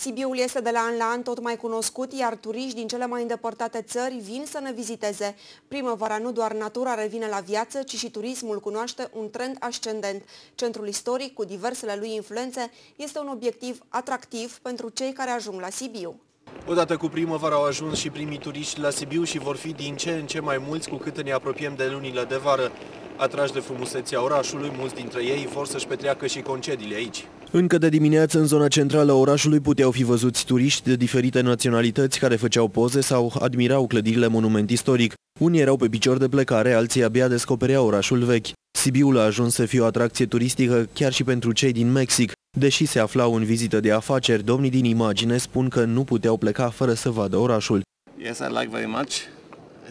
Sibiul este de la an la an tot mai cunoscut, iar turiști din cele mai îndepărtate țări vin să ne viziteze. Primăvara nu doar natura revine la viață, ci și turismul cunoaște un trend ascendent. Centrul istoric, cu diversele lui influențe, este un obiectiv atractiv pentru cei care ajung la Sibiu. Odată cu primăvara au ajuns și primii turiști la Sibiu și vor fi din ce în ce mai mulți cu cât ne apropiem de lunile de vară. Atrași de frumusețea orașului, mulți dintre ei vor să-și petreacă și concediile aici. Încă de dimineață, în zona centrală a orașului, puteau fi văzuți turiști de diferite naționalități care făceau poze sau admirau clădirile monument istoric. Unii erau pe picior de plecare, alții abia descopereau orașul vechi. Sibiul a ajuns să fie o atracție turistică chiar și pentru cei din Mexic. Deși se aflau în vizită de afaceri, domnii din imagine spun că nu puteau pleca fără să vadă orașul. Yes, I like very much.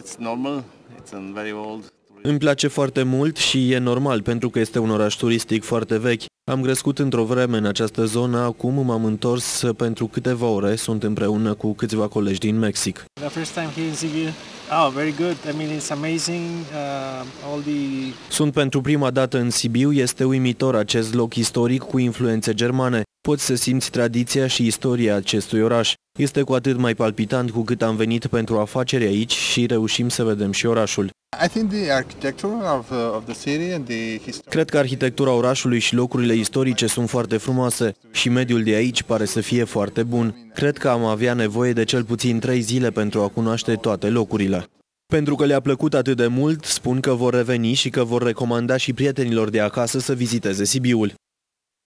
It's normal. It's a very old îmi place foarte mult și e normal pentru că este un oraș turistic foarte vechi. Am crescut într-o vreme în această zonă, acum m-am întors pentru câteva ore, sunt împreună cu câțiva colegi din Mexic. The first time here in Sibiu. Oh, very good. I mean, it's amazing. Uh, all the... Sunt pentru prima dată în Sibiu, este uimitor acest loc istoric cu influențe germane. Poți să simți tradiția și istoria acestui oraș. Este cu atât mai palpitant cu cât am venit pentru afaceri aici și reușim să vedem și orașul. Cred că arhitectura orașului și locurile istorice sunt foarte frumoase și mediul de aici pare să fie foarte bun. Cred că am avea nevoie de cel puțin trei zile pentru a cunoaște toate locurile. Pentru că le-a plăcut atât de mult, spun că vor reveni și că vor recomanda și prietenilor de acasă să viziteze Sibiul.